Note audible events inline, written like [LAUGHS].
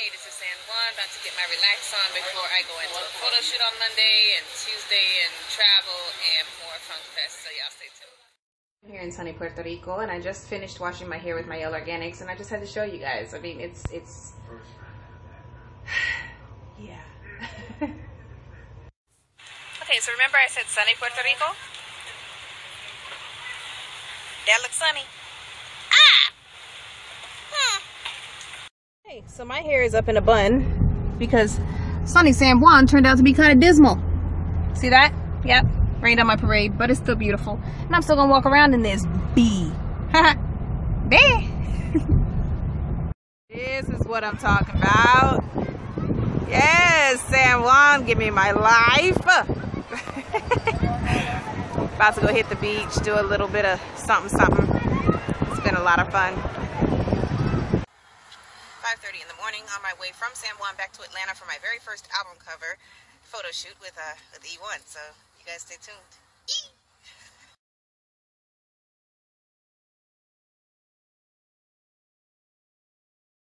Hey, this is San Juan, about to get my relax on before I go into a photo shoot on Monday and Tuesday and travel and more Funk Fest, so y'all stay tuned. I'm Here in sunny Puerto Rico, and I just finished washing my hair with my Yellow Organics, and I just had to show you guys. I mean, it's it's [SIGHS] yeah. [LAUGHS] Okay, so remember I said sunny Puerto Rico? That looks sunny. So my hair is up in a bun because sunny San Juan turned out to be kind of dismal. See that? Yep, rained on my parade, but it's still beautiful, and I'm still gonna walk around in this bee. [LAUGHS] bee. [LAUGHS] this is what I'm talking about. Yes, San Juan, give me my life. [LAUGHS] About to go hit the beach, do a little bit of something, something. It's been a lot of fun. 5.30 in the morning on my way from San Juan back to Atlanta for my very first album cover photo shoot with, uh, with E1. So you guys stay tuned. Eee!